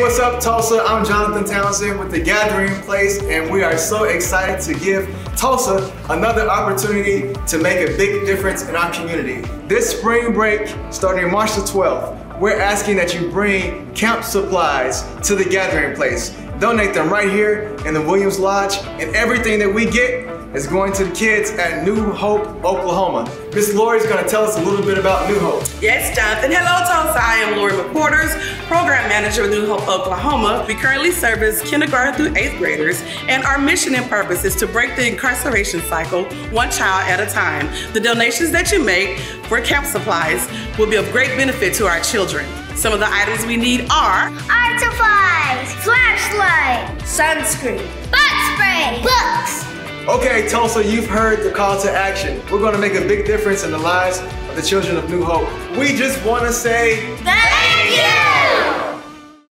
What's up, Tulsa? I'm Jonathan Townsend with The Gathering Place, and we are so excited to give Tulsa another opportunity to make a big difference in our community. This spring break, starting March the 12th, we're asking that you bring camp supplies to The Gathering Place. Donate them right here in the Williams Lodge, and everything that we get is going to the kids at New Hope, Oklahoma. Miss Lori's gonna tell us a little bit about New Hope. Yes, Jonathan. Hello, Tulsa. I am Lori McQuarters, Program Manager with New Hope, Oklahoma. We currently service kindergarten through eighth graders, and our mission and purpose is to break the incarceration cycle one child at a time. The donations that you make for camp supplies will be of great benefit to our children. Some of the items we need are art supplies, flashlight, sunscreen, butt spray, books, Okay, Tulsa, you've heard the call to action. We're gonna make a big difference in the lives of the children of New Hope. We just wanna say thank